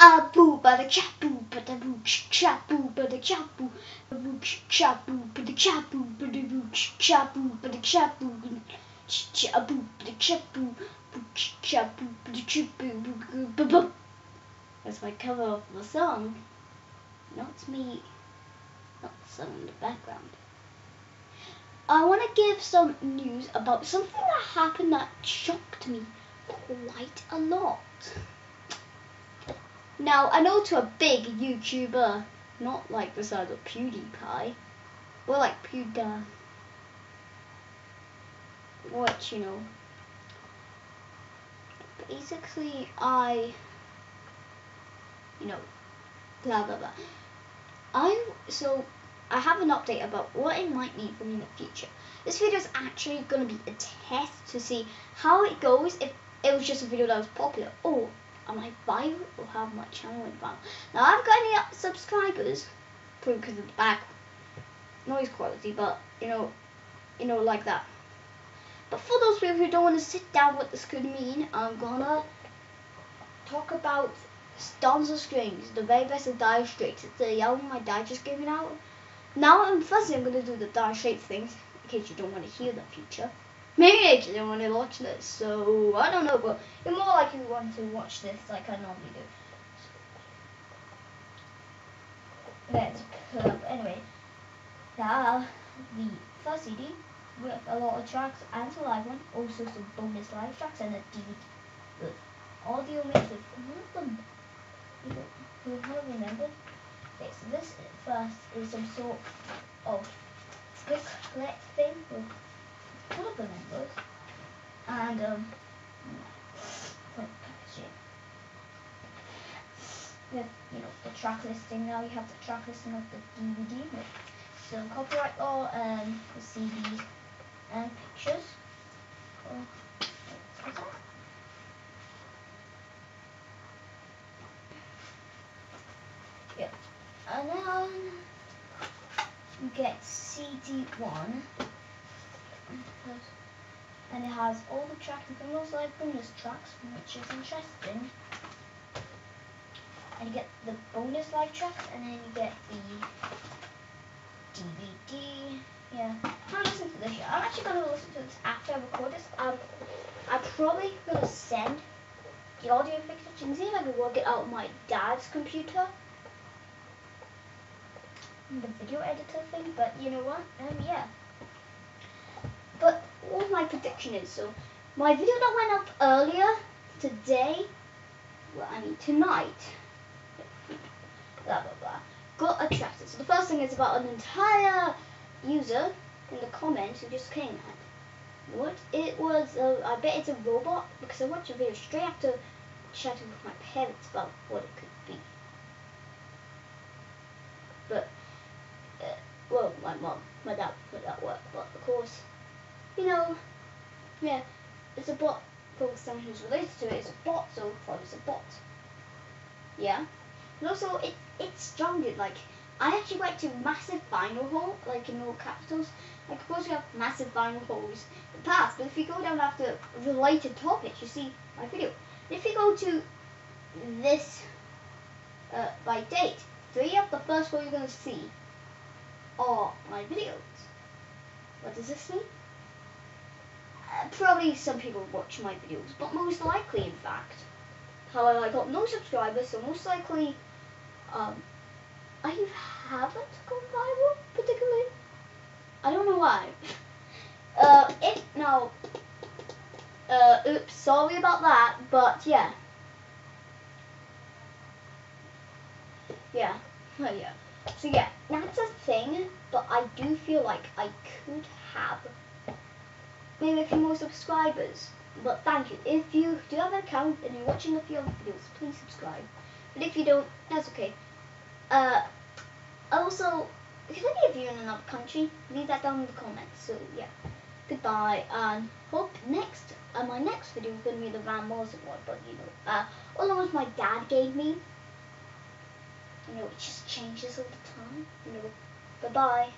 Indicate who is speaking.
Speaker 1: A boo ba the cha boo ba the boo cha boo ba the cha boo ba boo cha boo ba the cha boo ba the boo cha boo ba the cha boo cha boo ba the cha boo cha boo ba the cha boo That's my cover of the song. Not me. Not the song in the background. I want to give some news about something that happened that shocked me quite a lot. Now, I know to a big YouTuber, not like the size of PewDiePie, but like PewDie, what you know. Basically, I, you know, blah blah blah. I so I have an update about what it might mean for me in the future. This video is actually going to be a test to see how it goes if it was just a video that was popular or am I viral or have my channel went viral. Now I've got any subscribers, probably because of the back noise quality, but you know, you know, like that. But for those people who don't want to sit down what this could mean, I'm gonna talk about Stanza Strings, the very best of Dire Straits. It's the album my dad just gave me out. Now, I'm firstly, I'm gonna do the Dire Straits things in case you don't want to hear the future. Maybe you don't want to watch this, so I don't know, but you're more likely to want to watch this like I normally do. Let's put up anyway. Now the first CD with a lot of tracks and a live one, also some bonus live tracks and a DVD with audio mix with one of them. You have remembered. Okay, so this first is some sort of booklet thing with all of the members and um packaging. With you know the track listing now you have the track listing of the DVD with some copyright law and the CDs and pictures. Oh, yeah. And then you get CD1 and it has all the tracks and most like bonus tracks which is interesting and you get the bonus live tracks and then you get the DVD yeah. I'm listen to this I'm actually going to listen to this after I record this. Um, I'm probably going to send the audio fixture and see if I can work it out on my dad's computer. The video editor thing but you know what? Um yeah. But what my prediction is. So my video that went up earlier today, well I mean tonight, blah blah blah, got attracted. So the first thing is about an entire user in the comments who just came at what it was. Uh, I bet it's a robot because I watched a video straight after chatting with my parents about what it could be. But uh, well, my mom, my dad put that work, but of course yeah, it's a bot someone who's related to it. It's a bot, so probably it's a bot. Yeah. And also, it it's sounded like I actually went to massive vinyl hole, like in all capitals. Like, of course, we have massive vinyl holes in the past, but if you go down after related topics, you see my video. If you go to this uh, by date, three of the first four you're going to see are my videos. What does this mean? Probably some people watch my videos, but most likely, in fact. However, I got no subscribers, so most likely, um, I haven't gone viral, particularly. I don't know why. uh, if, no, uh, oops, sorry about that, but yeah. Yeah, oh yeah. So yeah, that's a thing, but I do feel like I could have maybe a few more subscribers. But thank you. If you do have an account and you're watching a few other videos, please subscribe. But if you don't, that's okay. Uh, also, if you any of you in another country, leave that down in the comments. So yeah, goodbye, and hope next, uh, my next video is going to be the Van Morrison one, but you know, uh, all the ones my dad gave me, you know, it just changes all the time, you know, bye-bye.